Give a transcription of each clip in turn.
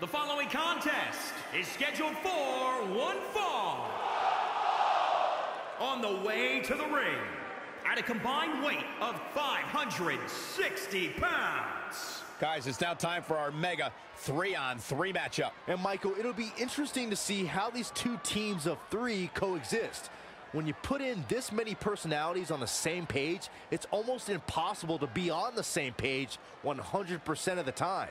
The following contest is scheduled for one fall. On the way to the ring, at a combined weight of 560 pounds. Guys, it's now time for our mega three-on-three matchup. And Michael, it'll be interesting to see how these two teams of three coexist. When you put in this many personalities on the same page, it's almost impossible to be on the same page 100% of the time.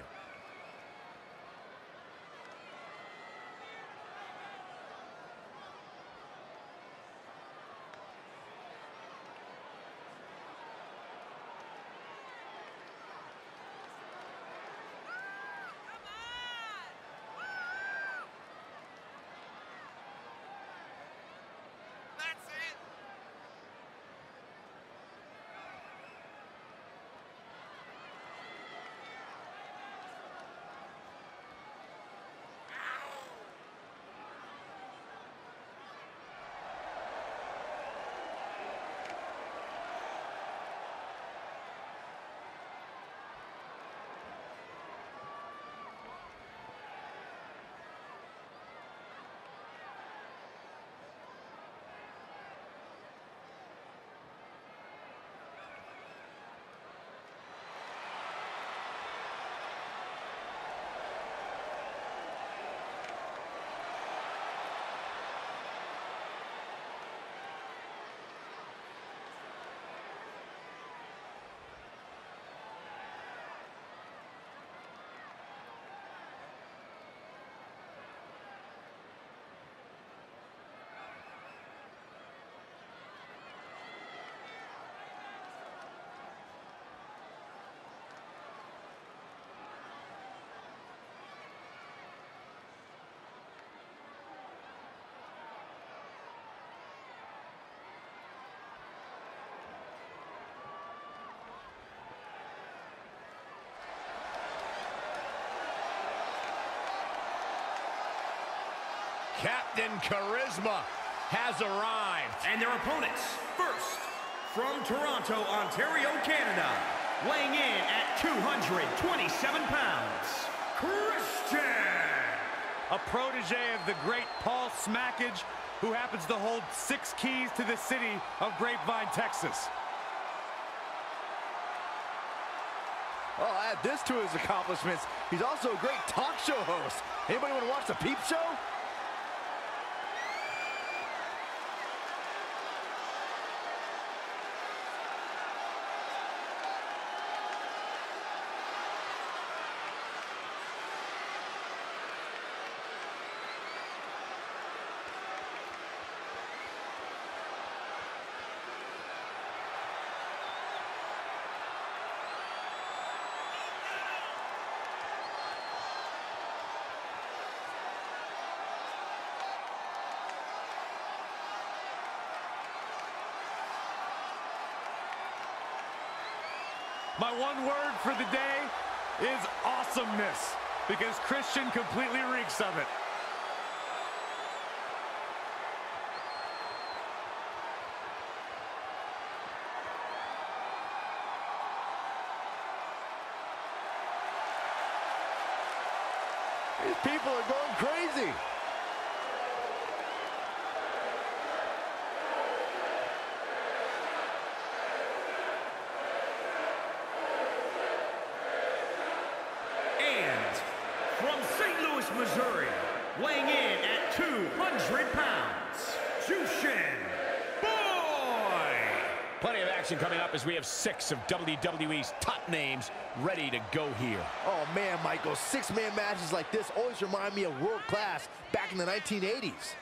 Captain Charisma has arrived. And their opponents, first, from Toronto, Ontario, Canada, weighing in at 227 pounds, Christian! A protege of the great Paul Smackage, who happens to hold six keys to the city of Grapevine, Texas. Well, add this to his accomplishments. He's also a great talk show host. Anybody want to watch the Peep Show? My one word for the day is awesomeness, because Christian completely reeks of it. These people are going crazy. And from St. Louis, Missouri, weighing in at 200 pounds, Jushin Boy! Plenty of action coming up as we have six of WWE's top names ready to go here. Oh man, Michael, six-man matches like this always remind me of world class back in the 1980s.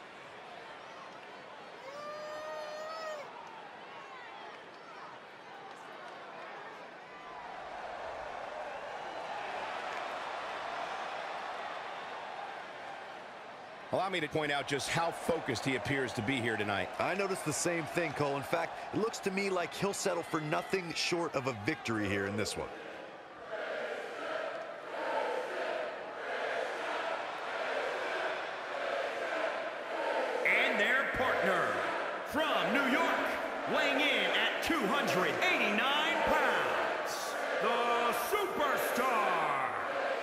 Allow me to point out just how focused he appears to be here tonight. I noticed the same thing, Cole. In fact, it looks to me like he'll settle for nothing short of a victory here in this one. And their partner, from New York, weighing in at 289 pounds, the Superstar,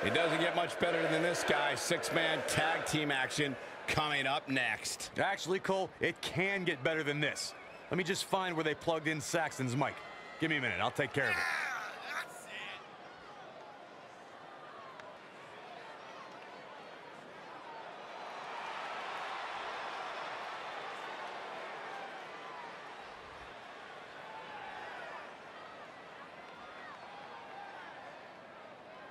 It doesn't get much better than this guy. Six-man tag team action coming up next. Actually, Cole, it can get better than this. Let me just find where they plugged in Saxton's mic. Give me a minute. I'll take care of it.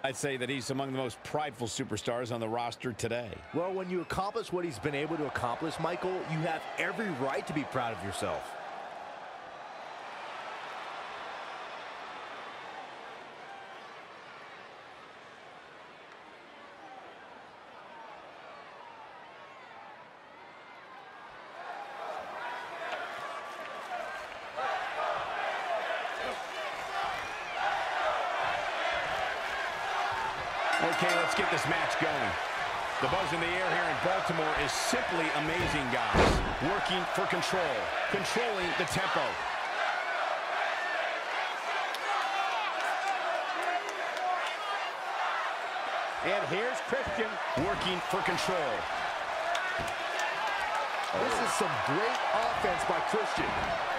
I'd say that he's among the most prideful superstars on the roster today. Well, when you accomplish what he's been able to accomplish, Michael, you have every right to be proud of yourself. Okay, let's get this match going. The buzz in the air here in Baltimore is simply amazing, guys. Working for control, controlling the tempo. And here's Christian working for control. This is some great offense by Christian.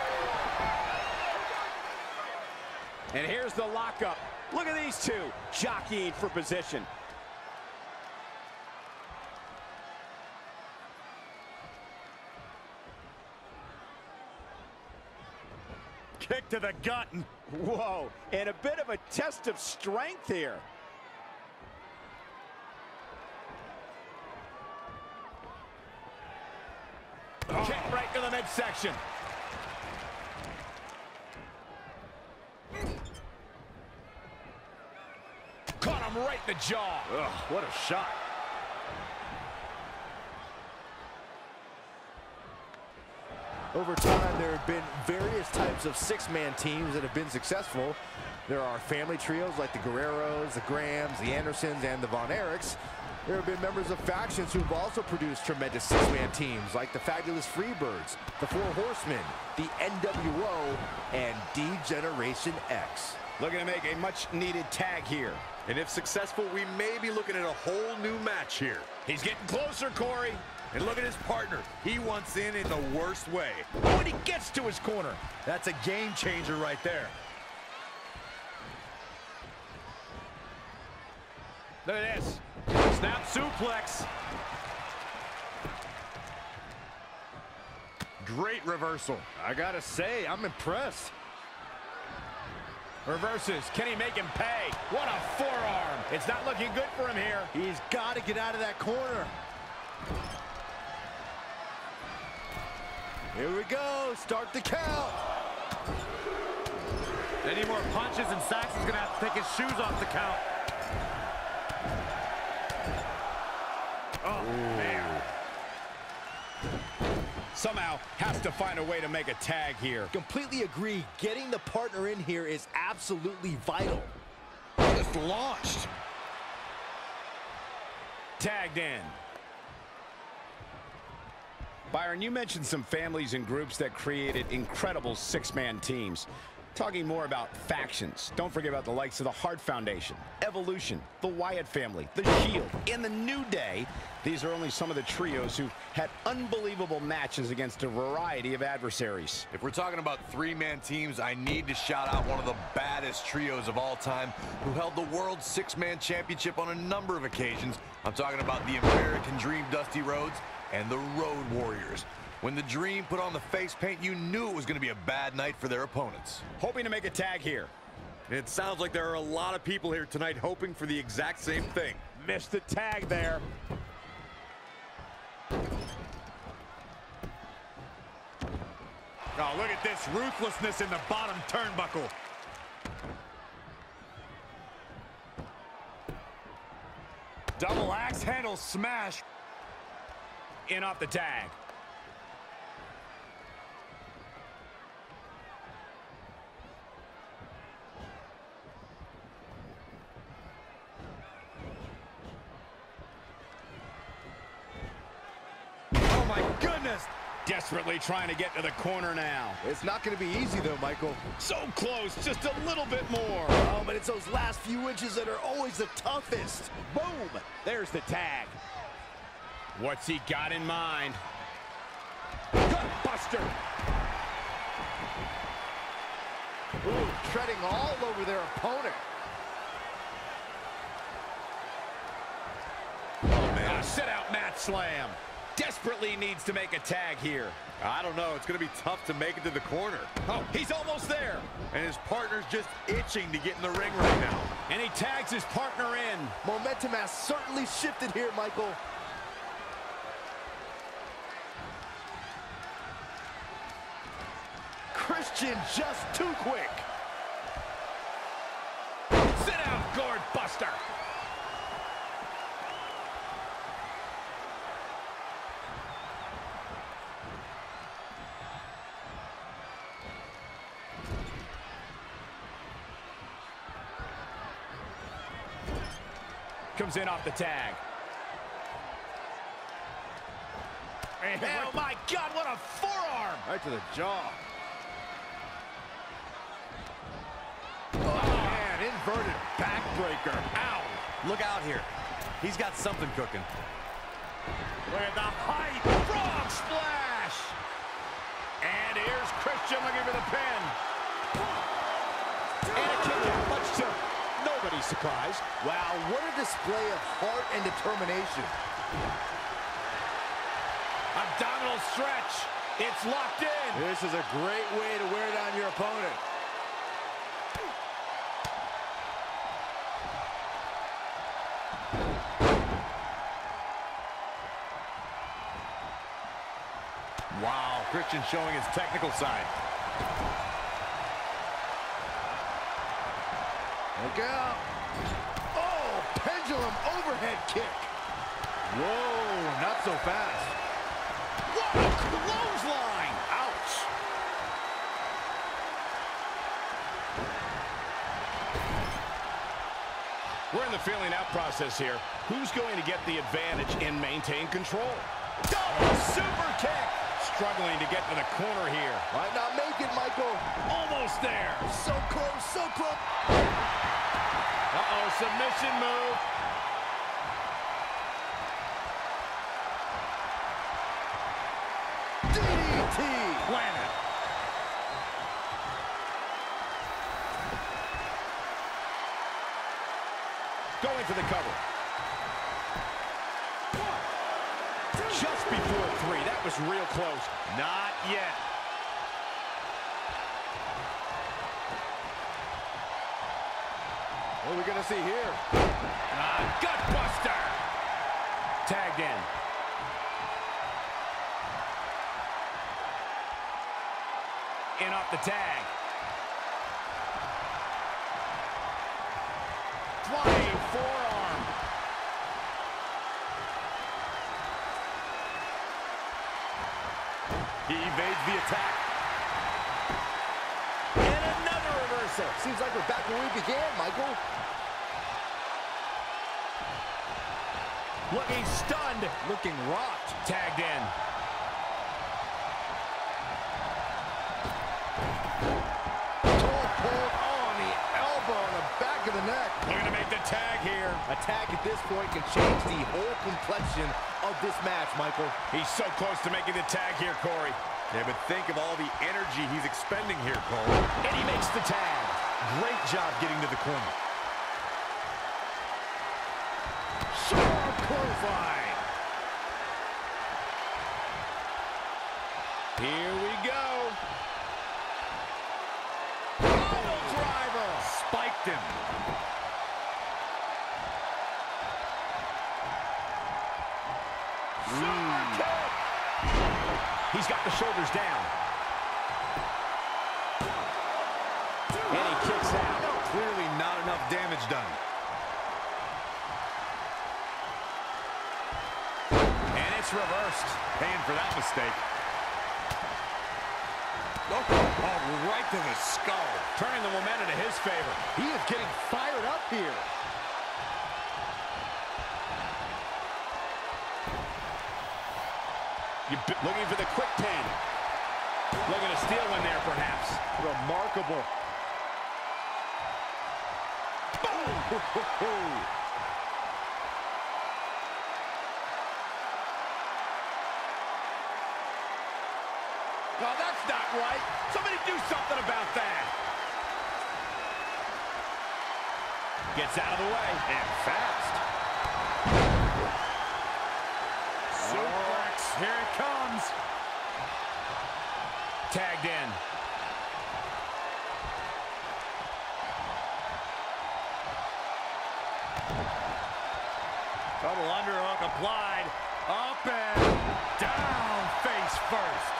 And here's the lockup. Look at these two jockeying for position. Kick to the gut. Whoa, and a bit of a test of strength here. Oh. Kick right to the midsection. Caught him right in the jaw. Ugh, what a shot. Over time, there have been various types of six-man teams that have been successful. There are family trios like the Guerreros, the Grahams, the Andersons, and the Von Erichs. There have been members of factions who've also produced tremendous six-man teams like the Fabulous Freebirds, the Four Horsemen, the NWO, and D-Generation X. Looking to make a much-needed tag here. And if successful, we may be looking at a whole new match here. He's getting closer, Corey. And look at his partner. He wants in in the worst way. When he gets to his corner. That's a game changer right there. Look at this. Snap suplex. Great reversal. I gotta say, I'm impressed. Reverses. Can he make him pay? What a forearm. It's not looking good for him here. He's got to get out of that corner. Here we go. Start the count. Any more punches and Saxton's gonna have to take his shoes off the count. Oh, man. Somehow has to find a way to make a tag here. Completely agree. Getting the partner in here is absolutely vital. Just launched. Tagged in. Byron, you mentioned some families and groups that created incredible six-man teams. Talking more about factions, don't forget about the likes of the Hart Foundation, Evolution, the Wyatt family, the Shield, and the New Day. These are only some of the trios who had unbelievable matches against a variety of adversaries. If we're talking about three-man teams, I need to shout out one of the baddest trios of all time who held the World Six-Man Championship on a number of occasions. I'm talking about the American Dream Dusty Rhodes and the Road Warriors. When the Dream put on the face paint, you knew it was going to be a bad night for their opponents. Hoping to make a tag here. It sounds like there are a lot of people here tonight hoping for the exact same thing. Missed the tag there. Oh, look at this ruthlessness in the bottom turnbuckle. Double axe handle smash. In off the tag. Oh my goodness! Desperately trying to get to the corner now. It's not going to be easy, though, Michael. So close, just a little bit more. Oh, but it's those last few inches that are always the toughest. Boom! There's the tag. What's he got in mind? Gutbuster! Ooh, treading all over their opponent. Oh, man. A sit-out mat slam. Desperately needs to make a tag here. I don't know. It's going to be tough to make it to the corner. Oh, he's almost there. And his partner's just itching to get in the ring right now. And he tags his partner in. Momentum has certainly shifted here, Michael. Christian just too quick. Sit out, gourd buster. Comes in off the tag. Oh my God, what a forearm! Right to the jaw. Oh, man, inverted backbreaker. Ow! Look out here. He's got something cooking. At the height! Frog splash! And here's Christian looking for the pin. And a kick out, much to nobody's surprise. Wow, what a display of heart and determination. Abdominal stretch. It's locked in. This is a great way to wear down your opponent. Wow, Christian showing his technical side. Look out. Pendulum overhead kick. Whoa, not so fast. What a clothesline! Ouch. We're in the feeling out process here. Who's going to get the advantage and maintain control? Double super kick! Struggling to get to the corner here. Might not make it, Michael. Almost there. So close, so close. Uh-oh, submission move. DDT. Planet. Going for the cover. Just before three. That was real close. Not yet. What are we going to see here? Uh, Gutbuster. Tagged in. In off the tag. Flying forearm. He evades the attack. And another reversal. Seems like we're back where we began, Michael. Looking stunned. Looking rocked. Tagged in. Toe pulled on the elbow on the back of the neck. Looking to make the tag here. Attack at this point can change the whole complexion of this match, Michael. He's so close to making the tag here, Corey. Yeah, but think of all the energy he's expending here, Cole. And he makes the tag. Great job getting to the corner. Sharp clothesline. Here He's got the shoulders down. And he kicks out. Clearly not enough damage done. And it's reversed. Paying for that mistake. Oh, right to the skull. Turning the momentum to his favor. He is getting fired up here. Looking for the quick pin. Looking to steal one there, perhaps. Remarkable. Boom! Oh, that's not right. Somebody do something about that. Gets out of the way. And fast. Suplex. Here it comes. Tagged in. Double underhook applied. Up and down face first.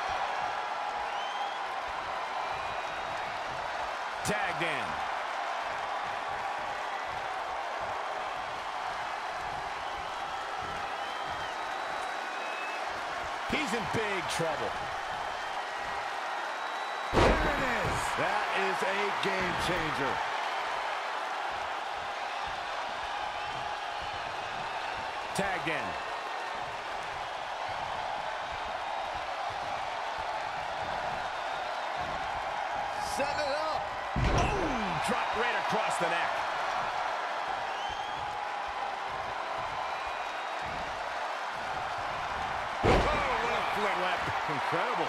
Tagged in. He's in big trouble. There it is. That is a game changer. Tagged in. Incredible.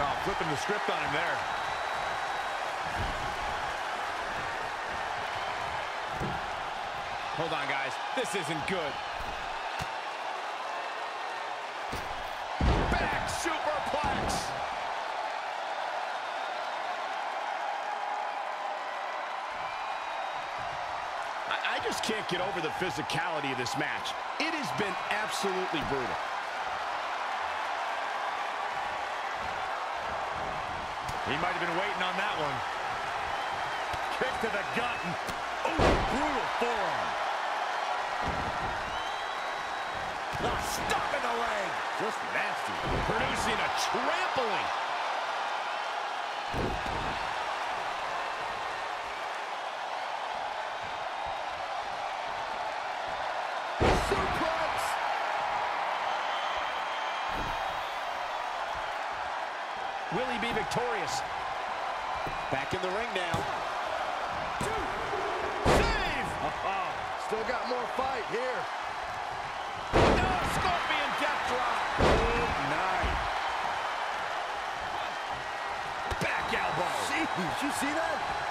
Oh, flipping the script on him there. Hold on, guys. This isn't good. Just can't get over the physicality of this match. It has been absolutely brutal. He might have been waiting on that one. Kick to the gut. And, oh, brutal forearm. Oh, stop in the leg. Just nasty. Producing a trampling. Suplex. Will he be victorious? Back in the ring now. Save! Still got more fight here. No, Scorpion death drop. Good night. Back elbow. Jeez, you see that?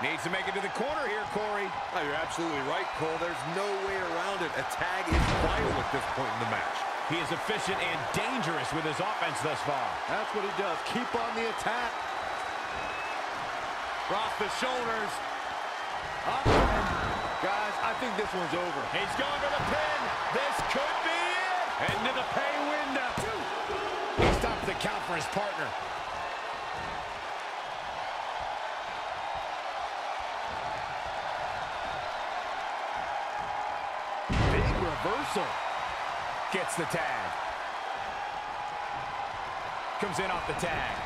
Needs to make it to the corner here, Corey. Oh, you're absolutely right, Cole. There's no way around it. A tag is vital at this point in the match. He is efficient and dangerous with his offense thus far. That's what he does. Keep on the attack. Across the shoulders. Up guys, I think this one's over. He's going for the pin. This could be it. Into the pay window. He stops the count for his partner. Reversal. Gets the tag. Comes in off the tag.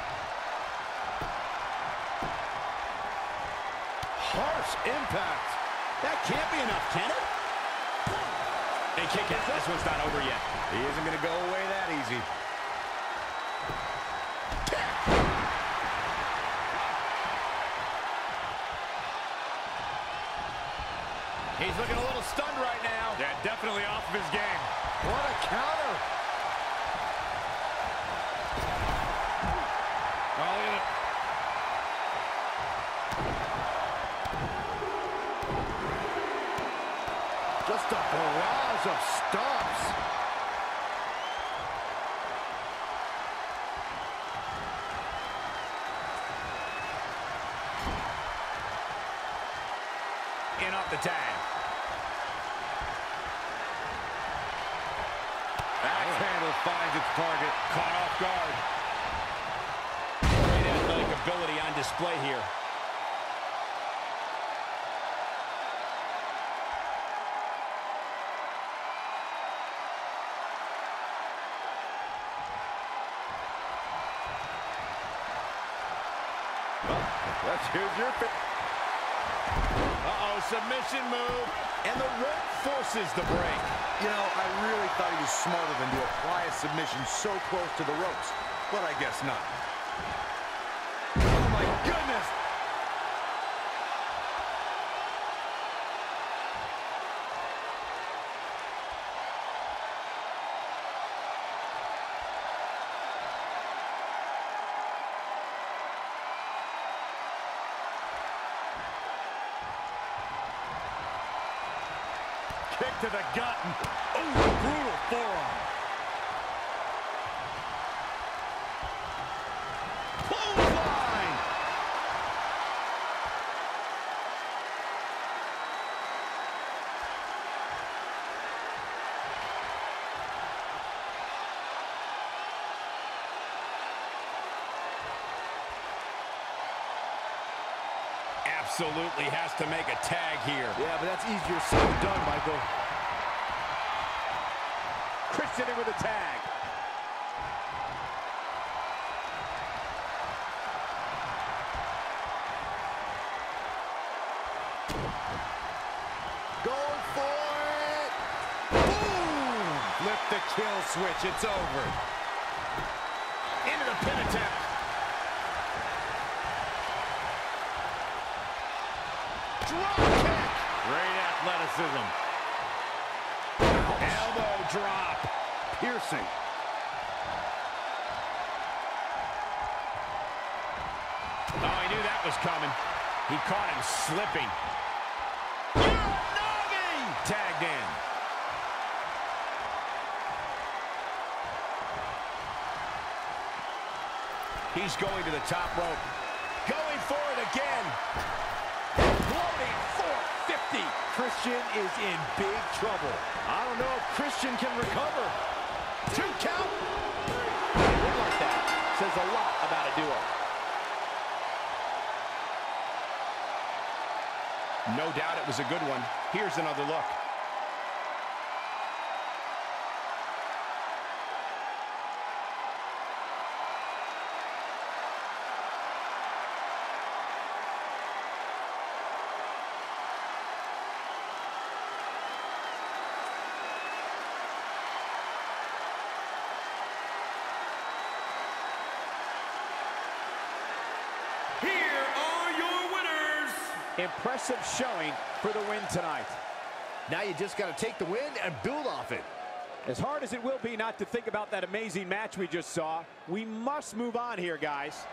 Harsh impact. That can't be enough, can it? And kick out. This one's not over yet. He isn't going to go away that easy. He's looking a little definitely off of his game. What a counter. Just a barrage of stops. In off the tag. Finds its target. Caught off guard. Great athletic ability on display here. That's here's your. Uh-oh, submission move. And the rope forces the break. You know, I really thought he was smarter than to apply a submission so close to the ropes, but I guess not. Oh my goodness! Kick to the gut. And, oh, brutal forearm. Clothesline. Absolutely has to make a tag here. Yeah, but that's easier said than done, Michael. Christian in with a tag. Going for it. Boom! Flip the kill switch. It's over. Into the pin attempt. Drop kick. Great athleticism. Elbow drop. Piercing. Oh, he knew that was coming. He caught him slipping. Uranage! Tagged in. He's going to the top rope. Going for it again. Floating 450. Christian is in big trouble. I don't know if Christian can recover. Two count. Win like that says a lot about a duo. No doubt it was a good one. Here's another look. Here are your winners. Impressive showing for the win tonight. Now you just got to take the win and build off it. As hard as it will be not to think about that amazing match we just saw, we must move on here, guys.